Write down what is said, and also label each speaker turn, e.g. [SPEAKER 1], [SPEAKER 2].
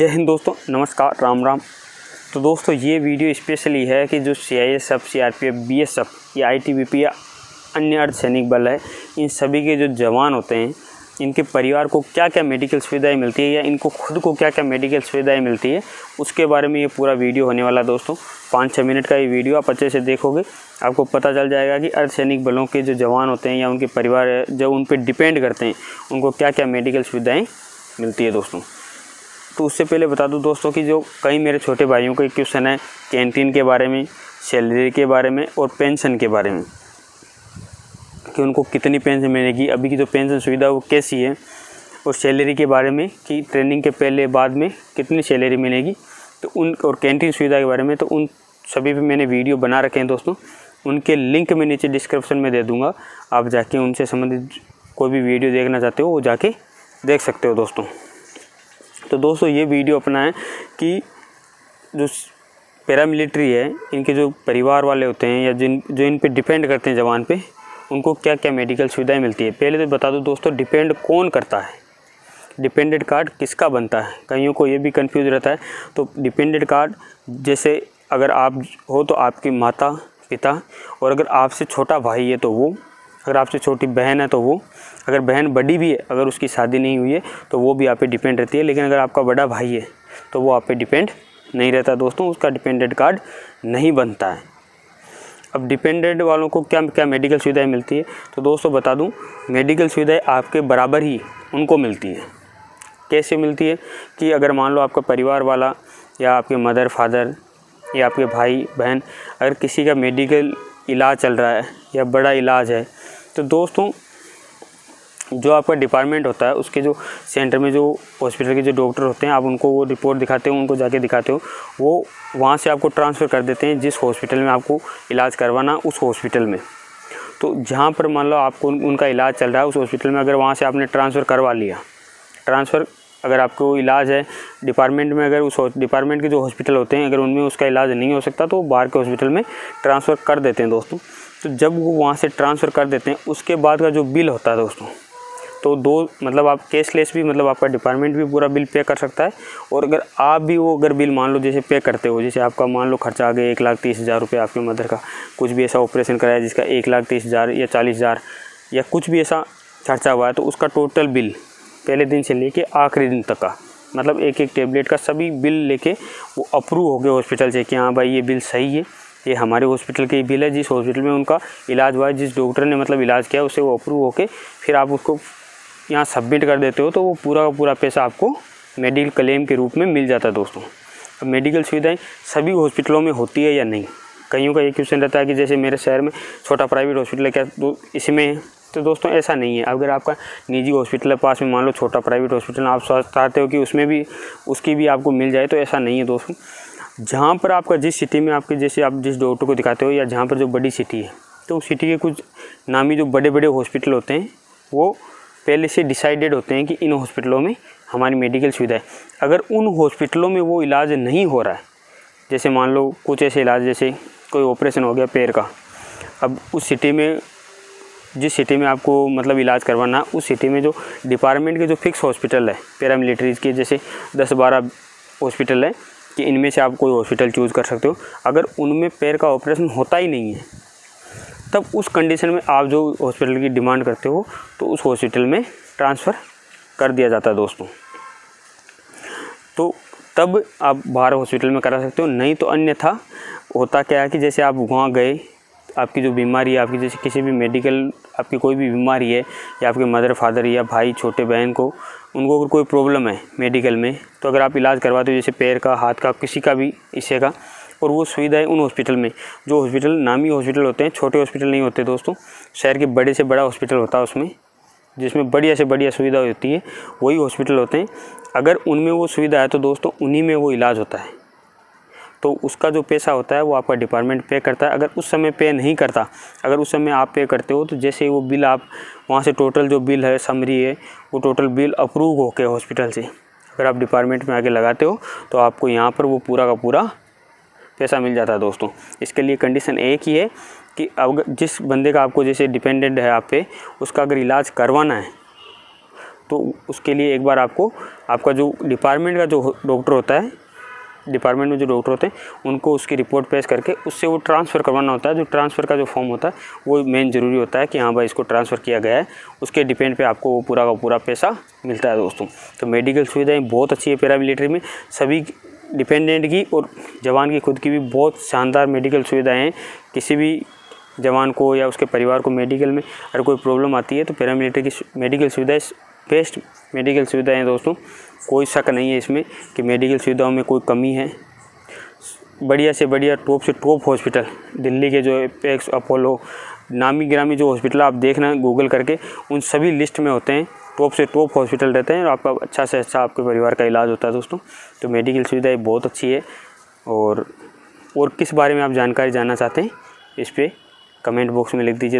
[SPEAKER 1] जय हिंद दोस्तों, नमस्कार, राम राम। तो दोस्तों, ये वीडियो स्पेशली है कि जो C I S F C R P F B S F या आई टी बी पी या अन्य अर्धसैनिक बल है, इन सभी के जो जवान होते हैं, इनके परिवार को क्या क्या मेडिकल सुविधाएँ मिलती है या इनको खुद को क्या क्या मेडिकल सुविधाएँ मिलती है, उसके बारे में ये पूरा वीडियो होने वाला दोस्तों। पाँच छः मिनट का ये वीडियो आप अच्छे से देखोगे, आपको पता चल जाएगा कि अर्धसैनिक बलों के जो जवान होते हैं या उनके परिवार जो उन पर डिपेंड करते हैं, उनको क्या क्या मेडिकल सुविधाएँ मिलती है दोस्तों। तो उससे पहले बता दूँ दोस्तों कि जो कई मेरे छोटे भाइयों के क्वेश्चन है कैंटीन के बारे में सैलरी के बारे में और पेंशन के बारे में, कि उनको कितनी पेंशन मिलेगी, अभी की जो पेंशन सुविधा वो कैसी है, और सैलरी के बारे में, कि ट्रेनिंग के पहले बाद में कितनी सैलरी मिलेगी तो उन, और कैंटीन सुविधा के बारे में तो उन सभी पे मैंने वीडियो बना रखे हैं दोस्तों, उनके लिंक मैं नीचे डिस्क्रिप्शन में दे दूँगा, आप जाके उनसे संबंधित कोई भी वीडियो देखना चाहते हो, वो जाके देख सकते हो दोस्तों। तो दोस्तों ये वीडियो अपना है कि जो पैरामिलिट्री है, इनके जो परिवार वाले होते हैं या जिन, जो इन पे डिपेंड करते हैं जवान पे, उनको क्या क्या मेडिकल सुविधाएँ मिलती है? पहले तो बता दो दोस्तों, डिपेंड कौन करता है? डिपेंडेंट कार्ड किसका बनता है? कईयों को ये भी कंफ्यूज रहता है। तो डिपेंडेंट कार्ड, जैसे अगर आप हो तो आपकी माता पिता और अगर आपसे छोटा भाई है तो वो अगर आपसे छोटी बहन है तो वो, अगर बहन बड़ी भी है, अगर उसकी शादी नहीं हुई है तो वो भी आप पे डिपेंड रहती है, लेकिन अगर आपका बड़ा भाई है तो वो आप पे डिपेंड नहीं रहता। दोस्तों, उसका डिपेंडेंट कार्ड नहीं बनता है। अब डिपेंडेंट वालों को क्या क्या मेडिकल सुविधाएँ मिलती है? तो दोस्तों, बता दूँ मेडिकल सुविधाएँ आपके बराबर ही उनको मिलती है। कैसे मिलती है? कि अगर मान लो आपका परिवार वाला या आपके मदर फादर या आपके भाई, बहन, अगर किसी का मेडिकल इलाज चल रहा है या बड़ा इलाज है तो दोस्तों, जो आपका डिपार्टमेंट होता है, उसके जो सेंटर में जो हॉस्पिटल के जो डॉक्टर होते हैं, आप उनको वो रिपोर्ट दिखाते हो, उनको जाके दिखाते हो, वो वहाँ से आपको ट्रांसफ़र कर देते हैं, जिस हॉस्पिटल में आपको इलाज करवाना, उस हॉस्पिटल में। तो जहाँ पर मान लो आपको उनका इलाज चल रहा है, उस हॉस्पिटल में अगर वहाँ से आपने ट्रांसफ़र करवा लिया ट्रांसफ़र अगर आपको इलाज है डिपार्टमेंट में अगर उस डिपार्टमेंट के जो हॉस्पिटल होते हैं, अगर उनमें उसका इलाज नहीं हो सकता तो बाहर के हॉस्पिटल में ट्रांसफ़र कर देते हैं दोस्तों। तो जब वो वहाँ से ट्रांसफ़र कर देते हैं, उसके बाद का जो बिल होता है दोस्तों तो दो मतलब आप कैशलेस भी मतलब आपका डिपार्टमेंट भी पूरा बिल पे कर सकता है, और अगर आप भी वो अगर बिल मान लो जैसे पे करते हो, जैसे आपका मान लो खर्चा आ गया एक लाख तीस हज़ार रुपये आपके मदर का, कुछ भी ऐसा ऑपरेशन कराया जिसका एक लाख तीस हज़ार या चालीस हज़ार या कुछ भी ऐसा खर्चा हुआ है तो उसका टोटल बिल पहले दिन से लेके आखिरी दिन तक का मतलब एक एक टेबलेट का सभी बिल लेके वो अप्रूव हो गए हॉस्पिटल से कि हाँ भाई ये बिल सही है। ये हमारे हॉस्पिटल के बिल है, जिस हॉस्पिटल में उनका इलाज हुआ है, जिस डॉक्टर ने मतलब इलाज किया, उसे वो अप्रूव होके फिर आप उसको यहाँ सबमिट कर देते हो तो वो पूरा का पूरा पैसा आपको मेडिकल क्लेम के रूप में मिल जाता है दोस्तों। अब मेडिकल सुविधाएँ सभी हॉस्पिटलों में होती है या नहीं? कईयों का ये क्वेश्चन रहता है कि जैसे मेरे शहर में छोटा प्राइवेट हॉस्पिटल है, क्या तो इसमें तो दोस्तों, ऐसा नहीं है। अगर आपका निजी हॉस्पिटल है, पास में मान लो छोटा प्राइवेट हॉस्पिटल आप चाहते हो कि उसमें भी, उसकी भी आपको मिल जाए तो ऐसा नहीं है दोस्तों। जहाँ पर आपका जिस सिटी में आपके जैसे आप जिस डॉक्टर को दिखाते हो या जहाँ पर जो बड़ी सिटी है तो उस सिटी के कुछ नामी जो बड़े बड़े हॉस्पिटल होते हैं, वो पहले से डिसाइडेड होते हैं कि इन हॉस्पिटलों में हमारी मेडिकल सुविधा है। अगर उन हॉस्पिटलों में वो इलाज नहीं हो रहा है, जैसे मान लो कुछ ऐसे इलाज, जैसे कोई ऑपरेशन हो गया पैर का, अब उस सिटी में, जिस सिटी में आपको मतलब इलाज करवाना है, उस सिटी में जो डिपार्टमेंट के जो फिक्स हॉस्पिटल है पैरामिलिट्रीज के जैसे दस बारह हॉस्पिटल है कि इनमें से आप कोई हॉस्पिटल चूज़ कर सकते हो। अगर उनमें पैर का ऑपरेशन होता ही नहीं है, तब उस कंडीशन में आप जो हॉस्पिटल की डिमांड करते हो तो उस हॉस्पिटल में ट्रांसफ़र कर दिया जाता है दोस्तों। तो तब आप बाहर हॉस्पिटल में करा सकते हो, नहीं तो अन्यथा होता क्या है कि जैसे आप वहाँ गए आपकी जो बीमारी है, आपकी जैसे किसी भी मेडिकल आपकी कोई भी बीमारी है, या आपके मदर फादर या भाई, छोटे बहन को, उनको अगर कोई प्रॉब्लम है मेडिकल में तो अगर आप इलाज करवाते हो जैसे पैर का, हाथ का, किसी का भी हिस्से का, और वो सुविधा है उन हॉस्पिटल में। जो हॉस्पिटल नामी हॉस्पिटल होते हैं, छोटे हॉस्पिटल नहीं होते दोस्तों, शहर के बड़े से बड़ा हॉस्पिटल होता है उसमें, जिसमें बढ़िया से बढ़िया सुविधा होती है, वही हॉस्पिटल होते हैं। अगर उनमें वो सुविधा है तो दोस्तों उन्हीं में वो इलाज होता है। तो उसका जो पैसा होता है वो आपका डिपार्टमेंट पे करता है। अगर उस समय पे नहीं करता, अगर उस समय आप पे करते हो तो जैसे वो बिल आप, वहाँ से टोटल जो बिल है समरी है, वो टोटल बिल अप्रूव होके हॉस्पिटल से। अगर आप डिपार्टमेंट में आके लगाते हो तो आपको यहाँ पर वो पूरा का पूरा पैसा मिल जाता है दोस्तों। इसके लिए कंडीशन एक ही है कि अगर जिस बंदे का आपको जैसे डिपेंडेंट है आप पे, उसका अगर इलाज करवाना है तो उसके लिए एक बार आपको, आपका जो डिपार्टमेंट का जो डॉक्टर होता है डिपार्टमेंट में जो डॉक्टर होते हैं, उनको उसकी रिपोर्ट पेश करके उससे वो ट्रांसफ़र करवाना होता है। जो ट्रांसफ़र का जो फॉर्म होता है, वो मेन ज़रूरी होता है कि हाँ भाई इसको ट्रांसफ़र किया गया है। उसके डिपेंड पे आपको वो पूरा का पूरा पैसा मिलता है दोस्तों। तो मेडिकल सुविधाएँ बहुत अच्छी है पैरामिलिट्री में। सभी डिपेंडेंट की और जवान की खुद की भी बहुत शानदार मेडिकल सुविधाएँ हैं। किसी भी जवान को या उसके परिवार को मेडिकल में अगर कोई प्रॉब्लम आती है तो पैरामिलिट्री की मेडिकल सुविधाएँ बेस्ट मेडिकल सुविधाएँ दोस्तों। कोई शक नहीं है इसमें कि मेडिकल सुविधाओं में कोई कमी है। बढ़िया से बढ़िया टॉप से टॉप हॉस्पिटल, दिल्ली के जो एपेक्स, अपोलो, नामी ग्रामी जो हॉस्पिटल आप देखना गूगल करके, उन सभी लिस्ट में होते हैं। टॉप से टॉप हॉस्पिटल रहते हैं और आपका अच्छा से अच्छा आपके परिवार का इलाज होता है दोस्तों। तो मेडिकल सुविधाएँ बहुत अच्छी है और और किस बारे में आप जानकारी जानना चाहते हैं, इस पर कमेंट बॉक्स में लिख दीजिए।